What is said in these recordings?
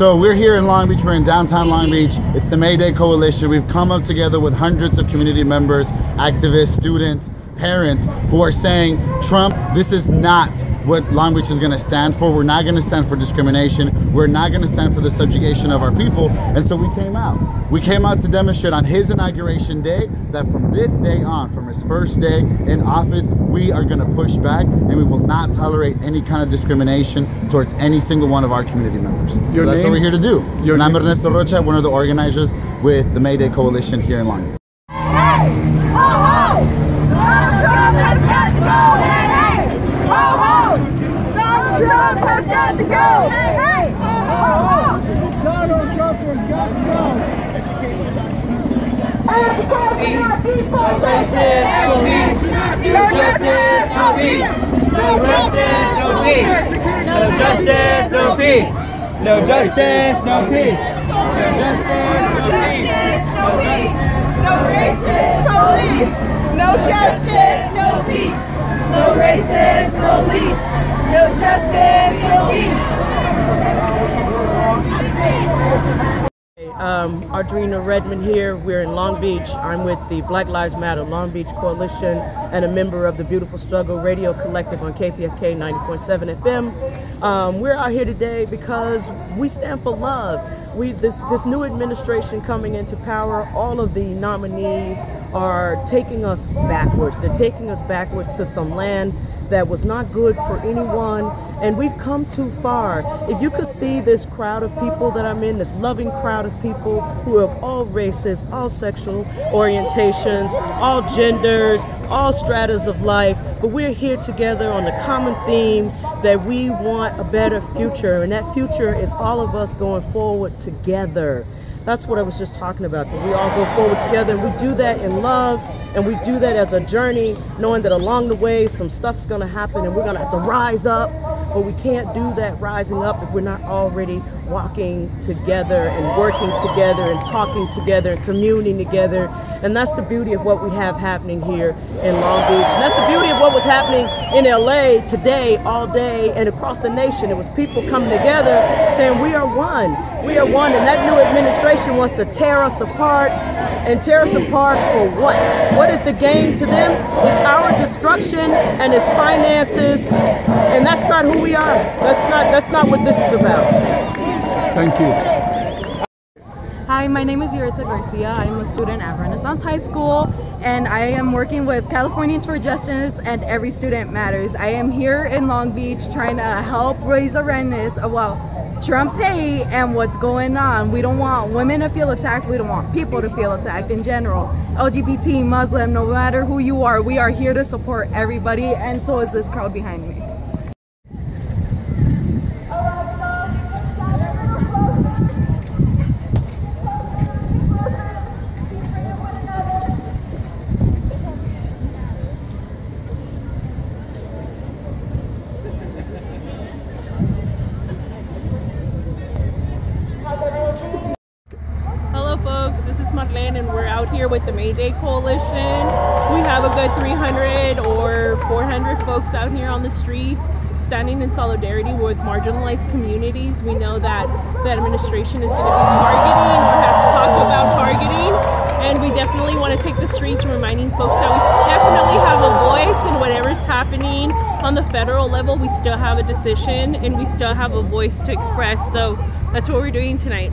So we're here in Long Beach. We're in downtown Long Beach. It's the May Day Coalition. We've come up together with hundreds of community members, activists, students, parents who are saying, Trump, this is not what Long Beach is going to stand for. We're not going to stand for discrimination. We're not going to stand for the subjugation of our people. And so we came out. We came out to demonstrate on his inauguration day that from this day on, from his first day in office, we are going to push back and we will not tolerate any kind of discrimination towards any single one of our community members. Your so that's name? what we're here to do. Your and I'm name? Ernesto Rocha, one of the organizers with the May Day Coalition here in Long Beach. Hey! Ho ho! Donald Trump has got to go! Hey hey! Ho ho! Donald Trump has got to go! Hey hey! Ho ho! Donald Trump has got to go. Peace, no justice, no peace. No justice, no peace. No justice, no peace. No justice, no peace. No justice, no peace. No justice, no peace. no peace. No racist police! No justice, no peace! No racist police! No justice, no peace! Um, Audrina Redmond here. We're in Long Beach. I'm with the Black Lives Matter Long Beach Coalition and a member of the Beautiful Struggle Radio Collective on KPFK 90.7 FM. Um, we're out here today because we stand for love. We this this new administration coming into power, all of the nominees are taking us backwards. They're taking us backwards to some land that was not good for anyone, and we've come too far. If you could see this crowd of people that I'm in, this loving crowd of people who have all races, all sexual orientations, all genders, all stratas of life, but we're here together on the common theme that we want a better future, and that future is all of us going forward together. That's what I was just talking about, that we all go forward together, and we do that in love, and we do that as a journey, knowing that along the way some stuff's gonna happen and we're gonna have to rise up, but we can't do that rising up if we're not already walking together and working together and talking together and communing together. And that's the beauty of what we have happening here in Long Beach. And that's the beauty of what was happening in LA today, all day, and across the nation. It was people coming together saying, We are one. We are one. And that new administration wants to tear us apart and tear us apart for what? What is the gain to them? It's our destruction and it's finances, and that's not who we are. That's not that's not what this is about. Thank you. Hi, my name is Yurita Garcia. I'm a student at Renaissance High School and I am working with Californians for Justice and Every Student Matters. I am here in Long Beach trying to help raise awareness about Trump's hate and what's going on. We don't want women to feel attacked. We don't want people to feel attacked in general. LGBT, Muslim, no matter who you are, we are here to support everybody and so is this crowd behind me. Hello, folks. This is Marlene, and we're out here with the May Day Coalition. We have a good 300 or 400 folks out here on the streets standing in solidarity with marginalized communities. We know that the administration is going to be targeting or has talked about targeting, and we definitely want to take the streets reminding folks that we definitely have a voice in whatever's happening on the federal level. We still have a decision and we still have a voice to express. So that's what we're doing tonight.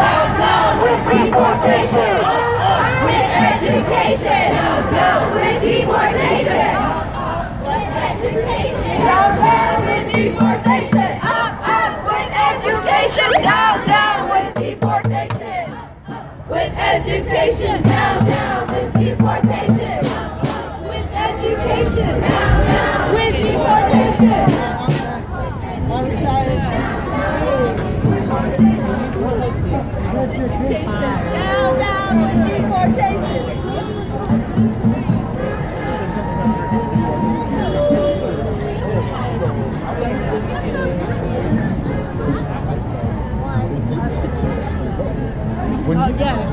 Down, down with deportation! With education! Down, down with deportation! Up, up with education! Down, down with deportation! Up, up with education! Down, down with deportation! with education, down, down with deportation. With education, down, down with deportation. Поздравляю!